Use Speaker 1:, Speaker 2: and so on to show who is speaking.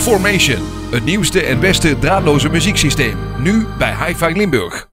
Speaker 1: Formation. Het nieuwste en beste draadloze muzieksysteem. Nu bij Hi-Fi Limburg.